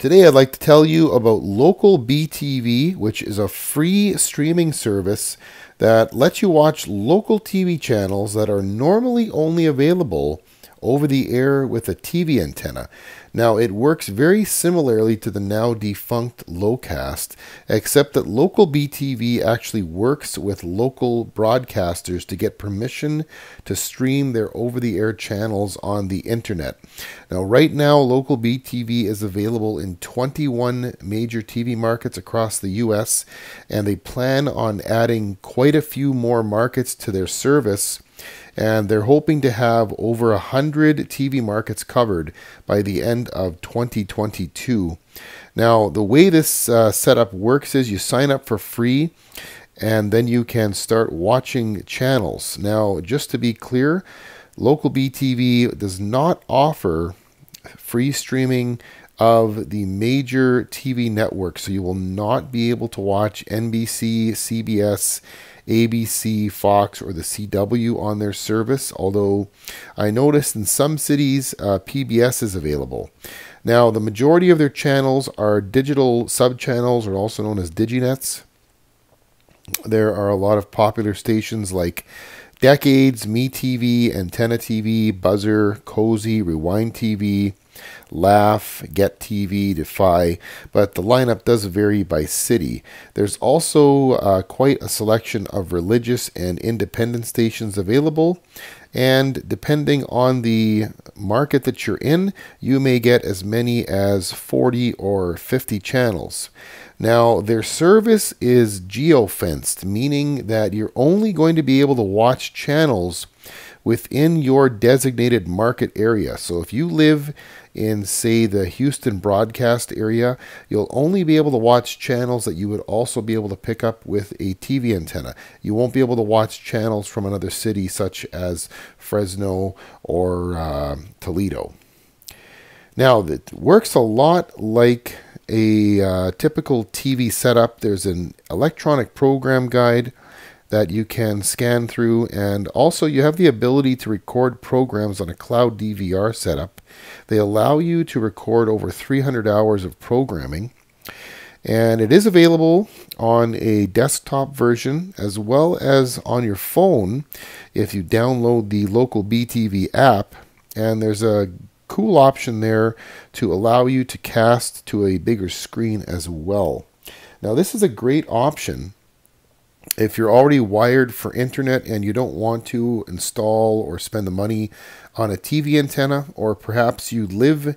Today I'd like to tell you about Local BTV, which is a free streaming service that lets you watch local TV channels that are normally only available over the air with a TV antenna. Now, it works very similarly to the now defunct Locast, except that local BTV actually works with local broadcasters to get permission to stream their over the air channels on the internet. Now, right now, local BTV is available in 21 major TV markets across the US, and they plan on adding quite a few more markets to their service and they're hoping to have over 100 TV markets covered by the end of 2022. Now, the way this uh, setup works is you sign up for free and then you can start watching channels. Now, just to be clear, Local BTV does not offer free streaming of the major TV networks, so you will not be able to watch NBC, CBS, ABC, Fox, or the CW on their service, although I noticed in some cities uh, PBS is available. Now, the majority of their channels are digital subchannels, or also known as diginets. There are a lot of popular stations like Decades, MeTV, Antenna TV, Buzzr, Cozi, Rewind TV, Laff, Get TV, Defy, but the lineup does vary by city. There's also uh, quite a selection of religious and independent stations available, and depending on the market that you're in, you may get as many as 40 or 50 channels. Now, their service is geofenced, meaning that you're only going to be able to watch channels within your designated market area. So if you live in, say, the Houston broadcast area, you'll only be able to watch channels that you would also be able to pick up with a TV antenna. You won't be able to watch channels from another city, such as Fresno or uh, Toledo. Now, it works a lot like a uh, typical TV setup. There's an electronic program guide that you can scan through, and also you have the ability to record programs on a cloud DVR setup. They allow you to record over 300 hours of programming, and it is available on a desktop version as well as on your phone if you download the local BTV app. And there's a cool option there to allow you to cast to a bigger screen as well. Now, this is a great option if you're already wired for internet and you don't want to install or spend the money on a TV antenna, or perhaps you live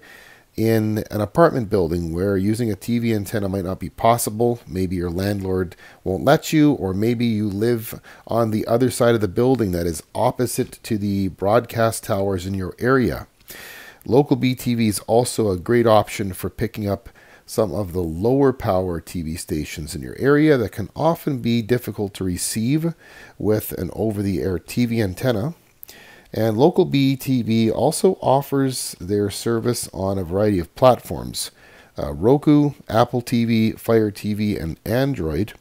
in an apartment building where using a TV antenna might not be possible. Maybe your landlord won't let you, or maybe you live on the other side of the building that is opposite to the broadcast towers in your area. Local BTV is also a great option for picking up some of the lower power TV stations in your area that can often be difficult to receive with an over the air TV antenna. And local BTV also offers their service on a variety of platforms uh, Roku, Apple TV, Fire TV, and Android.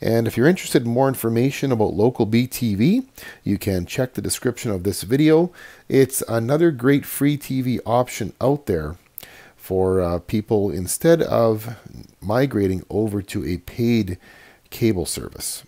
And if you're interested in more information about local BTV, you can check the description of this video. It's another great free TV option out there for uh, people instead of migrating over to a paid cable service.